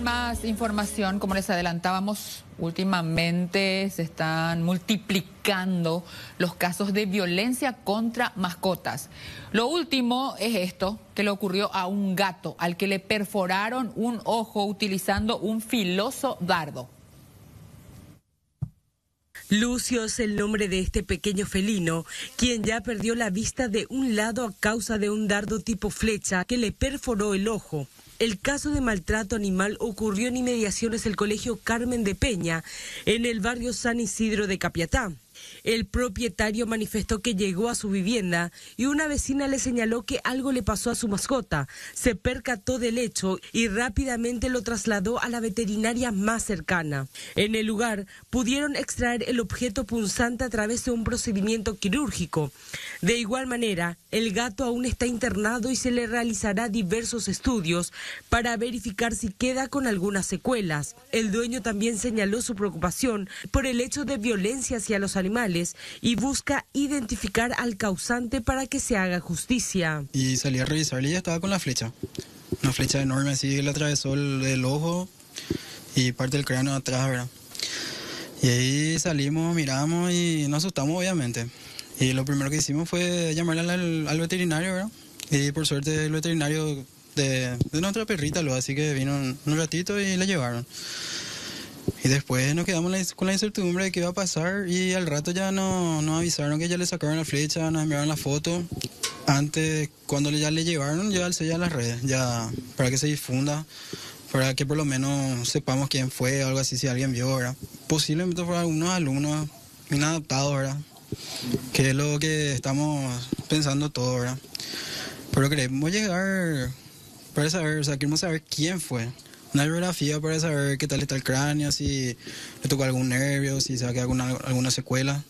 más información, como les adelantábamos, últimamente se están multiplicando los casos de violencia contra mascotas. Lo último es esto, que le ocurrió a un gato al que le perforaron un ojo utilizando un filoso dardo. Lucio es el nombre de este pequeño felino, quien ya perdió la vista de un lado a causa de un dardo tipo flecha que le perforó el ojo. El caso de maltrato animal ocurrió en inmediaciones del Colegio Carmen de Peña, en el barrio San Isidro de Capiatá. El propietario manifestó que llegó a su vivienda y una vecina le señaló que algo le pasó a su mascota. Se percató del hecho y rápidamente lo trasladó a la veterinaria más cercana. En el lugar pudieron extraer el objeto punzante a través de un procedimiento quirúrgico. De igual manera, el gato aún está internado y se le realizará diversos estudios para verificar si queda con algunas secuelas. El dueño también señaló su preocupación por el hecho de violencia hacia los animales y busca identificar al causante para que se haga justicia. Y salí a revisarle y ya estaba con la flecha. Una flecha enorme así que le atravesó el, ojo y parte del cráneo atrás, ¿verdad? Y ahí salimos, miramos y nos asustamos obviamente. Y lo primero que hicimos fue llamarle al, veterinario, ¿verdad? Y por suerte el veterinario de, de nuestra perrita lo así que vino un, un ratito y la llevaron. Y después nos quedamos con la incertidumbre de qué iba a pasar y al rato ya no, nos avisaron que ya le sacaron la flecha, nos enviaron la foto. Antes, cuando ya le llevaron, ya al sellar las redes, ya para que se difunda, para que por lo menos sepamos quién fue, algo así, si alguien vio, ¿verdad? Posiblemente fueron algunos alumnos inadaptados, ¿verdad? Que es lo que estamos pensando todo, ¿verdad? Pero queremos llegar para saber, o sea, queremos saber quién fue una biografía para saber qué tal está el cráneo, si le tocó algún nervio, si se va a quedar alguna, alguna secuela.